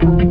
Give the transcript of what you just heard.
Thank you.